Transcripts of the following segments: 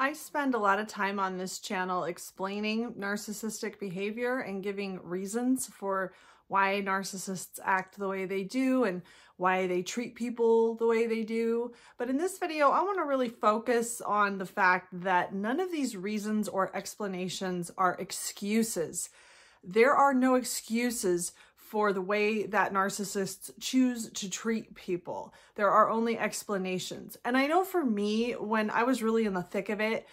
I spend a lot of time on this channel explaining narcissistic behavior and giving reasons for why narcissists act the way they do and why they treat people the way they do. But in this video, I want to really focus on the fact that none of these reasons or explanations are excuses. There are no excuses for the way that narcissists choose to treat people. There are only explanations. And I know for me, when I was really in the thick of it,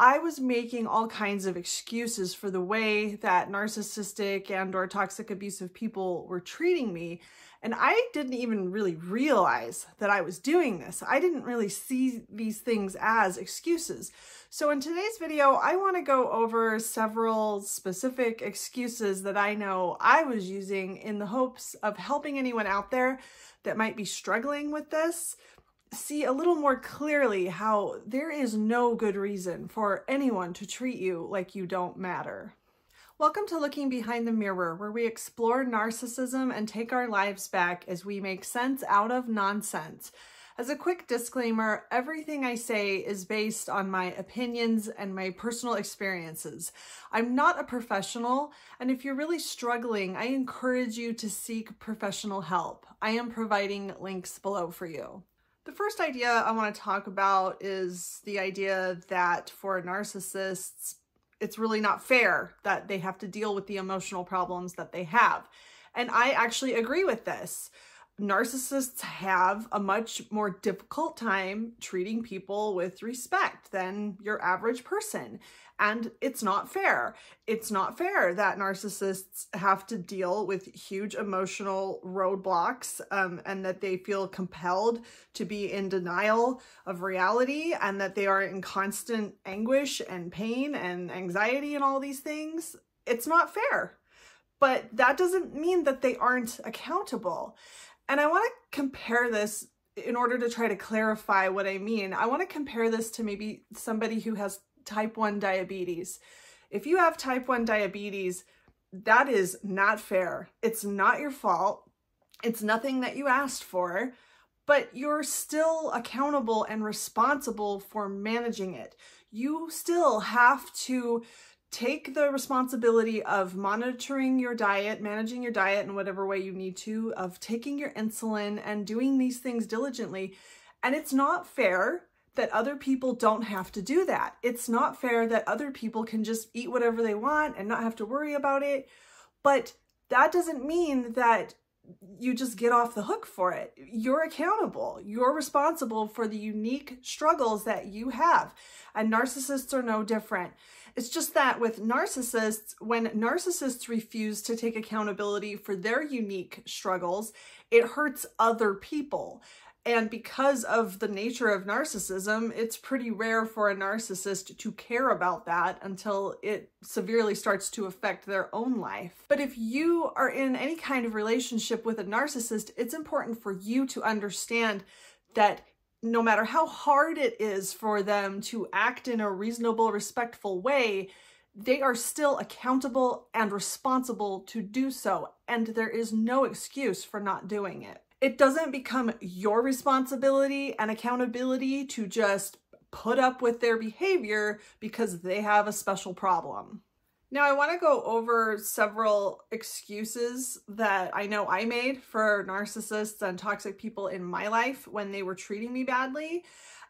I was making all kinds of excuses for the way that narcissistic and or toxic abusive people were treating me. And I didn't even really realize that I was doing this. I didn't really see these things as excuses. So in today's video, I want to go over several specific excuses that I know I was using in the hopes of helping anyone out there that might be struggling with this see a little more clearly how there is no good reason for anyone to treat you like you don't matter. Welcome to Looking Behind the Mirror, where we explore narcissism and take our lives back as we make sense out of nonsense. As a quick disclaimer, everything I say is based on my opinions and my personal experiences. I'm not a professional, and if you're really struggling, I encourage you to seek professional help. I am providing links below for you. The first idea I want to talk about is the idea that for narcissists, it's really not fair that they have to deal with the emotional problems that they have. And I actually agree with this. Narcissists have a much more difficult time treating people with respect than your average person and it's not fair. It's not fair that narcissists have to deal with huge emotional roadblocks um, and that they feel compelled to be in denial of reality and that they are in constant anguish and pain and anxiety and all these things. It's not fair. But that doesn't mean that they aren't accountable. And I want to compare this in order to try to clarify what I mean. I want to compare this to maybe somebody who has type 1 diabetes. If you have type 1 diabetes, that is not fair. It's not your fault. It's nothing that you asked for, but you're still accountable and responsible for managing it. You still have to take the responsibility of monitoring your diet, managing your diet in whatever way you need to, of taking your insulin and doing these things diligently. And it's not fair that other people don't have to do that. It's not fair that other people can just eat whatever they want and not have to worry about it. But that doesn't mean that you just get off the hook for it. You're accountable. You're responsible for the unique struggles that you have. And narcissists are no different. It's just that with narcissists, when narcissists refuse to take accountability for their unique struggles, it hurts other people. And because of the nature of narcissism, it's pretty rare for a narcissist to care about that until it severely starts to affect their own life. But if you are in any kind of relationship with a narcissist, it's important for you to understand that no matter how hard it is for them to act in a reasonable, respectful way, they are still accountable and responsible to do so. And there is no excuse for not doing it it doesn't become your responsibility and accountability to just put up with their behavior because they have a special problem. Now, I want to go over several excuses that I know I made for narcissists and toxic people in my life when they were treating me badly.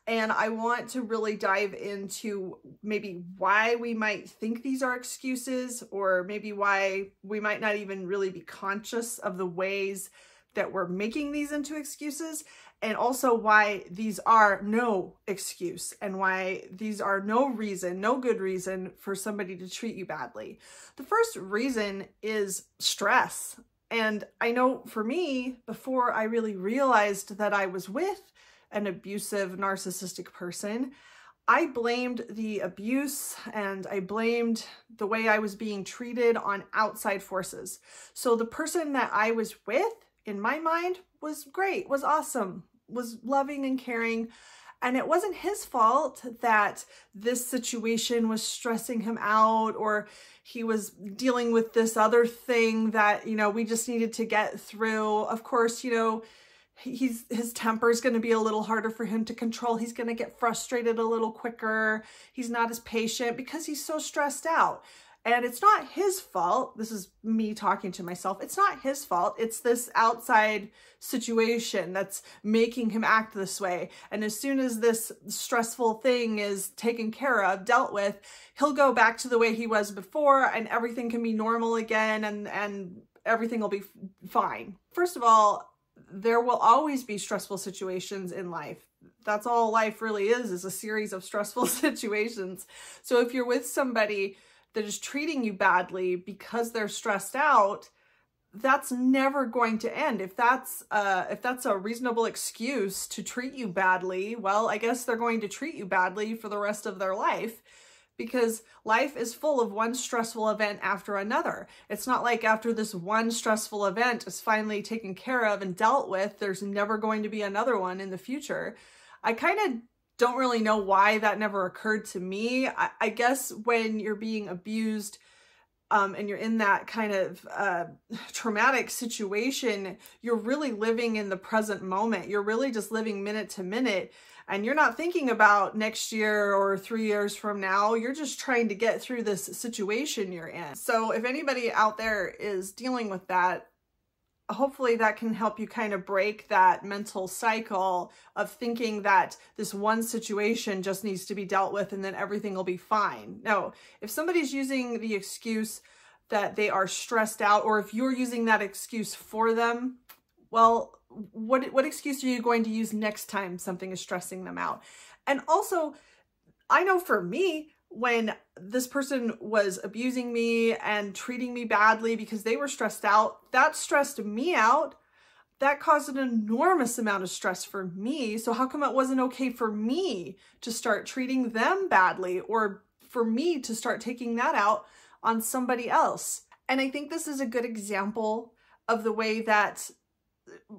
And I want to really dive into maybe why we might think these are excuses, or maybe why we might not even really be conscious of the ways that we're making these into excuses and also why these are no excuse and why these are no reason, no good reason for somebody to treat you badly. The first reason is stress. And I know for me, before I really realized that I was with an abusive, narcissistic person, I blamed the abuse and I blamed the way I was being treated on outside forces. So the person that I was with in my mind was great, was awesome, was loving and caring. And it wasn't his fault that this situation was stressing him out or he was dealing with this other thing that, you know, we just needed to get through. Of course, you know, he's his temper is going to be a little harder for him to control. He's going to get frustrated a little quicker. He's not as patient because he's so stressed out. And it's not his fault. This is me talking to myself. It's not his fault. It's this outside situation that's making him act this way. And as soon as this stressful thing is taken care of, dealt with, he'll go back to the way he was before and everything can be normal again and, and everything will be fine. First of all, there will always be stressful situations in life. That's all life really is, is a series of stressful situations. So if you're with somebody that is treating you badly because they're stressed out, that's never going to end. If that's uh if that's a reasonable excuse to treat you badly, well, I guess they're going to treat you badly for the rest of their life because life is full of one stressful event after another. It's not like after this one stressful event is finally taken care of and dealt with, there's never going to be another one in the future. I kind of don't really know why that never occurred to me. I, I guess when you're being abused um, and you're in that kind of uh, traumatic situation, you're really living in the present moment. You're really just living minute to minute and you're not thinking about next year or three years from now. You're just trying to get through this situation you're in. So if anybody out there is dealing with that, hopefully that can help you kind of break that mental cycle of thinking that this one situation just needs to be dealt with and then everything will be fine. No, if somebody's using the excuse that they are stressed out or if you're using that excuse for them, well, what what excuse are you going to use next time something is stressing them out? And also, I know for me, when this person was abusing me and treating me badly because they were stressed out, that stressed me out. That caused an enormous amount of stress for me. So how come it wasn't okay for me to start treating them badly or for me to start taking that out on somebody else? And I think this is a good example of the way that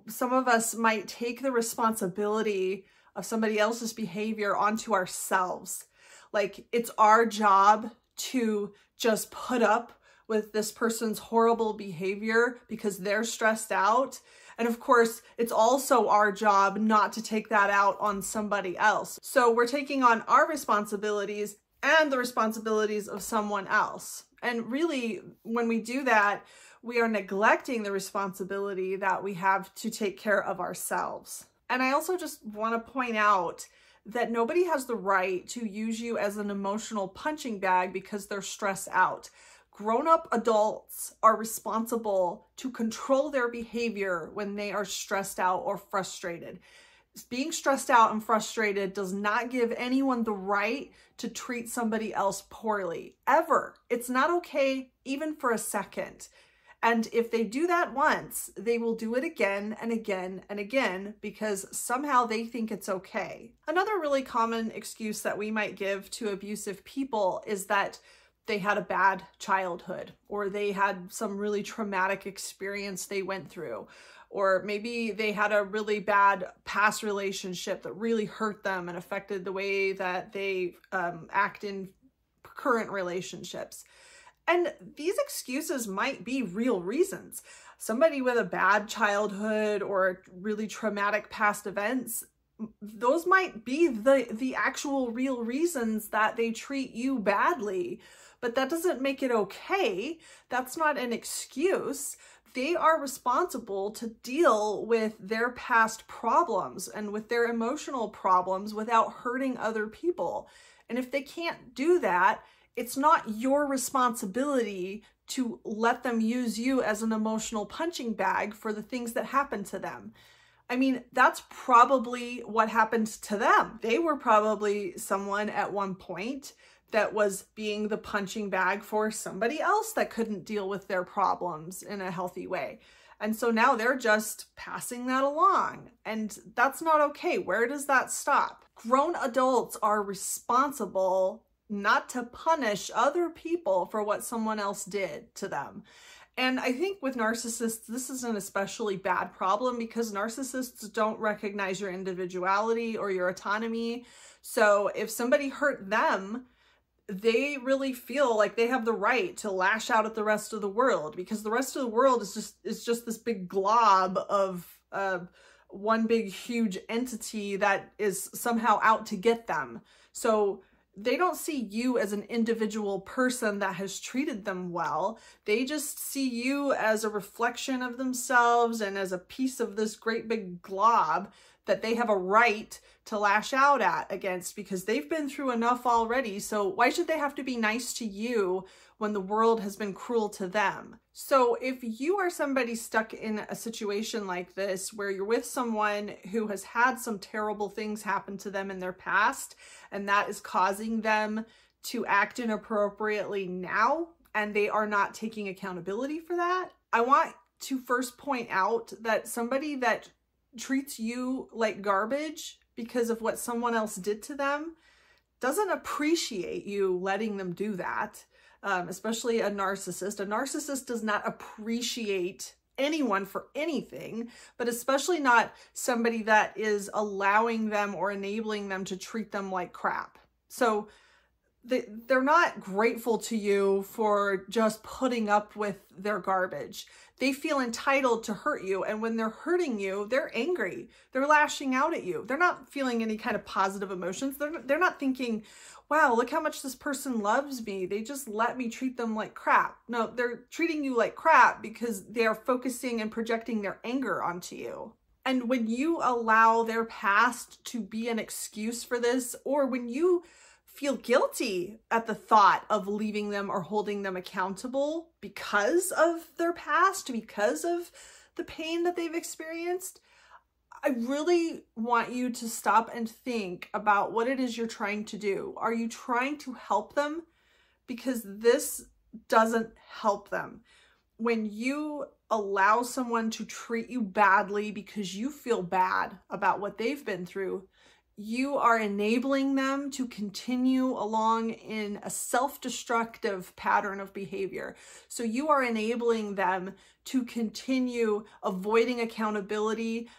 some of us might take the responsibility of somebody else's behavior onto ourselves. Like it's our job to just put up with this person's horrible behavior because they're stressed out. And of course, it's also our job not to take that out on somebody else. So we're taking on our responsibilities and the responsibilities of someone else. And really, when we do that, we are neglecting the responsibility that we have to take care of ourselves. And I also just want to point out that nobody has the right to use you as an emotional punching bag because they're stressed out. Grown up adults are responsible to control their behavior when they are stressed out or frustrated. Being stressed out and frustrated does not give anyone the right to treat somebody else poorly, ever. It's not okay, even for a second. And if they do that once, they will do it again and again and again because somehow they think it's okay. Another really common excuse that we might give to abusive people is that they had a bad childhood or they had some really traumatic experience they went through or maybe they had a really bad past relationship that really hurt them and affected the way that they um, act in current relationships. And these excuses might be real reasons. Somebody with a bad childhood or really traumatic past events, those might be the, the actual real reasons that they treat you badly. But that doesn't make it okay. That's not an excuse they are responsible to deal with their past problems and with their emotional problems without hurting other people. And if they can't do that, it's not your responsibility to let them use you as an emotional punching bag for the things that happen to them. I mean, that's probably what happened to them. They were probably someone at one point that was being the punching bag for somebody else that couldn't deal with their problems in a healthy way. And so now they're just passing that along. And that's not okay. Where does that stop? Grown adults are responsible not to punish other people for what someone else did to them. And I think with narcissists, this is an especially bad problem because narcissists don't recognize your individuality or your autonomy. So if somebody hurt them, they really feel like they have the right to lash out at the rest of the world because the rest of the world is just is just this big glob of uh, one big huge entity that is somehow out to get them. So they don't see you as an individual person that has treated them well. They just see you as a reflection of themselves and as a piece of this great big glob that they have a right to lash out at against because they've been through enough already. So why should they have to be nice to you when the world has been cruel to them? So if you are somebody stuck in a situation like this where you're with someone who has had some terrible things happen to them in their past and that is causing them to act inappropriately now and they are not taking accountability for that, I want to first point out that somebody that treats you like garbage because of what someone else did to them doesn't appreciate you letting them do that, um, especially a narcissist. A narcissist does not appreciate anyone for anything, but especially not somebody that is allowing them or enabling them to treat them like crap. So they, they're not grateful to you for just putting up with their garbage. They feel entitled to hurt you. And when they're hurting you, they're angry. They're lashing out at you. They're not feeling any kind of positive emotions. They're, they're not thinking, wow, look how much this person loves me. They just let me treat them like crap. No, they're treating you like crap because they are focusing and projecting their anger onto you. And when you allow their past to be an excuse for this, or when you feel guilty at the thought of leaving them or holding them accountable because of their past, because of the pain that they've experienced, I really want you to stop and think about what it is you're trying to do. Are you trying to help them? Because this doesn't help them. When you allow someone to treat you badly because you feel bad about what they've been through, you are enabling them to continue along in a self-destructive pattern of behavior. So you are enabling them to continue avoiding accountability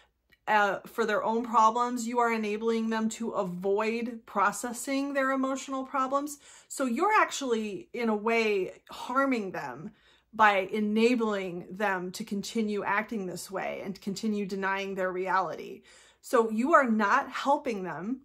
uh, for their own problems. You are enabling them to avoid processing their emotional problems. So you're actually, in a way, harming them by enabling them to continue acting this way and continue denying their reality. So you are not helping them.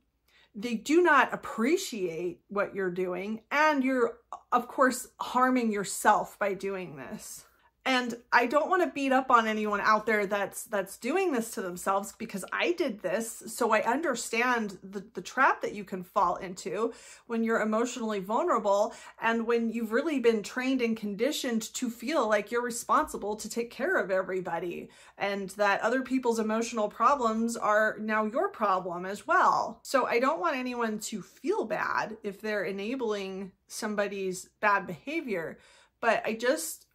They do not appreciate what you're doing. And you're, of course, harming yourself by doing this. And I don't want to beat up on anyone out there that's that's doing this to themselves because I did this. So I understand the, the trap that you can fall into when you're emotionally vulnerable and when you've really been trained and conditioned to feel like you're responsible to take care of everybody and that other people's emotional problems are now your problem as well. So I don't want anyone to feel bad if they're enabling somebody's bad behavior, but I just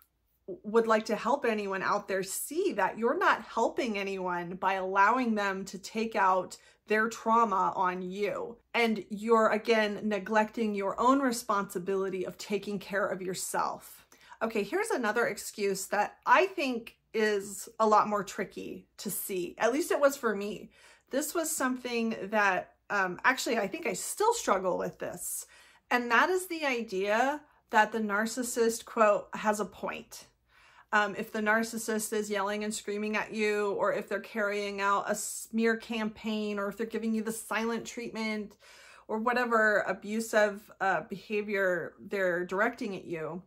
would like to help anyone out there see that you're not helping anyone by allowing them to take out their trauma on you. And you're, again, neglecting your own responsibility of taking care of yourself. Okay, here's another excuse that I think is a lot more tricky to see. At least it was for me. This was something that um, actually I think I still struggle with this. And that is the idea that the narcissist, quote, has a point um, if the narcissist is yelling and screaming at you, or if they're carrying out a smear campaign, or if they're giving you the silent treatment, or whatever abusive uh, behavior they're directing at you,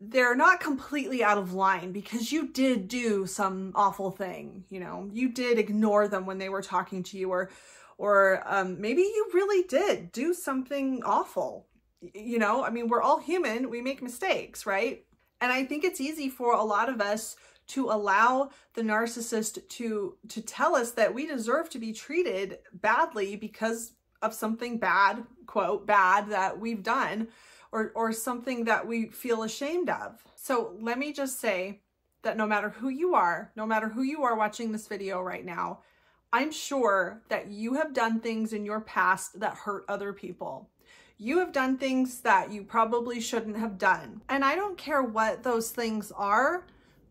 they're not completely out of line because you did do some awful thing. You know, you did ignore them when they were talking to you, or or um, maybe you really did do something awful. You know, I mean, we're all human. We make mistakes, right? And I think it's easy for a lot of us to allow the narcissist to to tell us that we deserve to be treated badly because of something bad, quote, bad that we've done or or something that we feel ashamed of. So let me just say that no matter who you are, no matter who you are watching this video right now, I'm sure that you have done things in your past that hurt other people. You have done things that you probably shouldn't have done. And I don't care what those things are.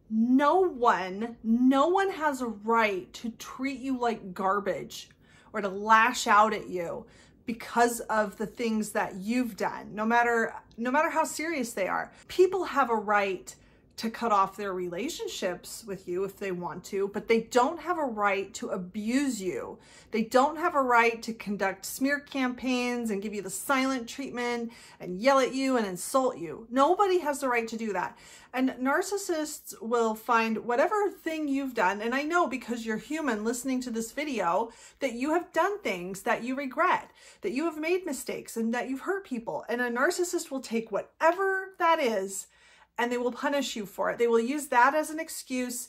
No one, no one has a right to treat you like garbage or to lash out at you because of the things that you've done, no matter no matter how serious they are. People have a right to cut off their relationships with you if they want to, but they don't have a right to abuse you. They don't have a right to conduct smear campaigns and give you the silent treatment and yell at you and insult you. Nobody has the right to do that. And narcissists will find whatever thing you've done, and I know because you're human listening to this video, that you have done things that you regret, that you have made mistakes, and that you've hurt people. And a narcissist will take whatever that is and they will punish you for it. They will use that as an excuse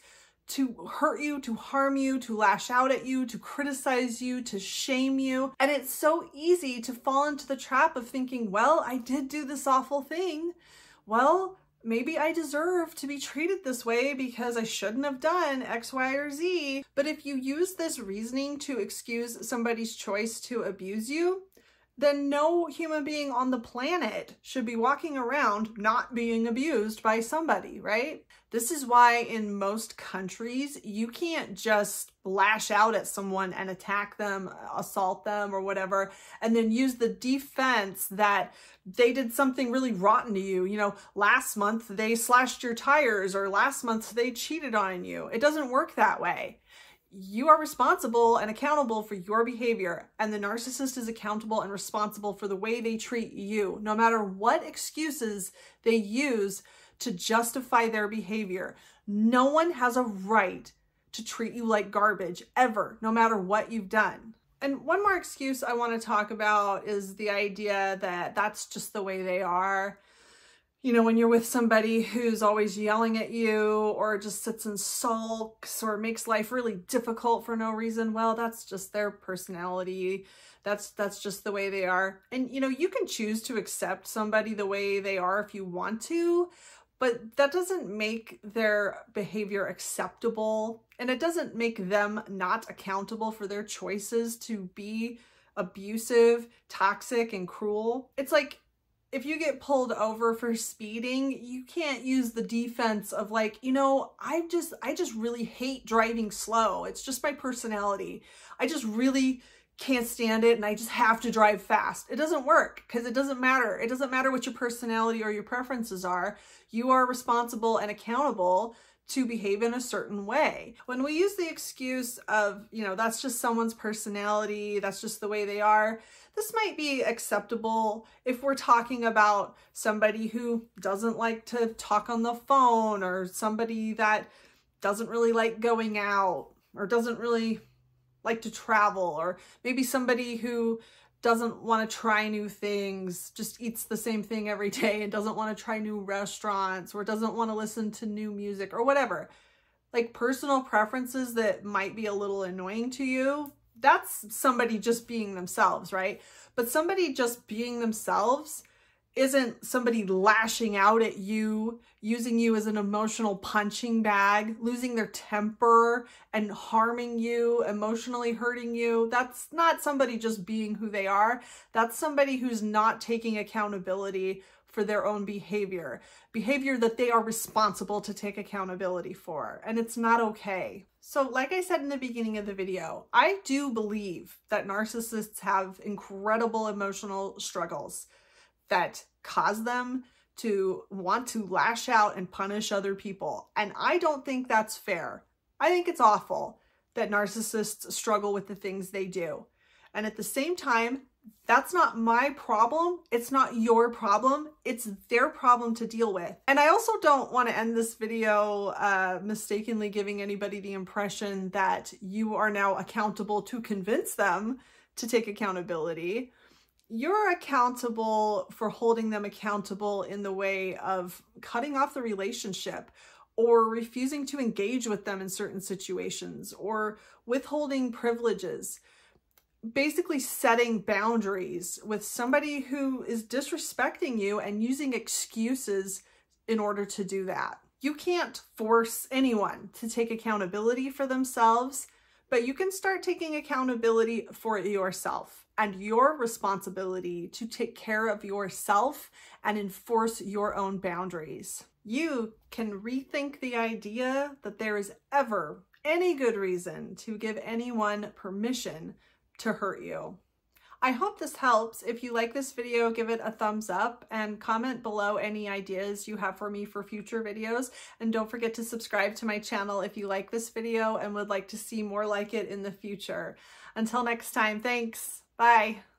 to hurt you, to harm you, to lash out at you, to criticize you, to shame you. And it's so easy to fall into the trap of thinking, well, I did do this awful thing. Well, maybe I deserve to be treated this way because I shouldn't have done X, Y, or Z. But if you use this reasoning to excuse somebody's choice to abuse you, then no human being on the planet should be walking around not being abused by somebody, right? This is why in most countries, you can't just lash out at someone and attack them, assault them, or whatever, and then use the defense that they did something really rotten to you. You know, last month they slashed your tires, or last month they cheated on you. It doesn't work that way you are responsible and accountable for your behavior, and the narcissist is accountable and responsible for the way they treat you, no matter what excuses they use to justify their behavior. No one has a right to treat you like garbage ever, no matter what you've done. And one more excuse I want to talk about is the idea that that's just the way they are you know, when you're with somebody who's always yelling at you or just sits and sulks or makes life really difficult for no reason, well, that's just their personality. That's that's just the way they are. And you know, you can choose to accept somebody the way they are if you want to, but that doesn't make their behavior acceptable and it doesn't make them not accountable for their choices to be abusive, toxic, and cruel. It's like if you get pulled over for speeding, you can't use the defense of like, you know, I just I just really hate driving slow. It's just my personality. I just really can't stand it and I just have to drive fast. It doesn't work because it doesn't matter. It doesn't matter what your personality or your preferences are. You are responsible and accountable to behave in a certain way. When we use the excuse of, you know, that's just someone's personality, that's just the way they are, this might be acceptable if we're talking about somebody who doesn't like to talk on the phone or somebody that doesn't really like going out or doesn't really like to travel or maybe somebody who doesn't want to try new things, just eats the same thing every day and doesn't want to try new restaurants or doesn't want to listen to new music or whatever. Like personal preferences that might be a little annoying to you, that's somebody just being themselves, right? But somebody just being themselves isn't somebody lashing out at you, using you as an emotional punching bag, losing their temper and harming you, emotionally hurting you. That's not somebody just being who they are. That's somebody who's not taking accountability for their own behavior, behavior that they are responsible to take accountability for, and it's not okay. So like I said in the beginning of the video, I do believe that narcissists have incredible emotional struggles that cause them to want to lash out and punish other people. And I don't think that's fair. I think it's awful that narcissists struggle with the things they do. And at the same time, that's not my problem. It's not your problem. It's their problem to deal with. And I also don't want to end this video uh, mistakenly giving anybody the impression that you are now accountable to convince them to take accountability. You're accountable for holding them accountable in the way of cutting off the relationship or refusing to engage with them in certain situations or withholding privileges basically setting boundaries with somebody who is disrespecting you and using excuses in order to do that. You can't force anyone to take accountability for themselves, but you can start taking accountability for yourself and your responsibility to take care of yourself and enforce your own boundaries. You can rethink the idea that there is ever any good reason to give anyone permission to hurt you. I hope this helps. If you like this video, give it a thumbs up and comment below any ideas you have for me for future videos. And don't forget to subscribe to my channel if you like this video and would like to see more like it in the future. Until next time, thanks. Bye.